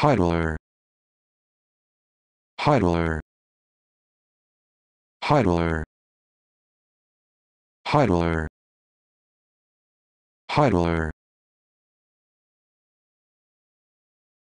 Heidler Heidler Heidler Heidler Heidler